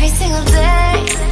every single day.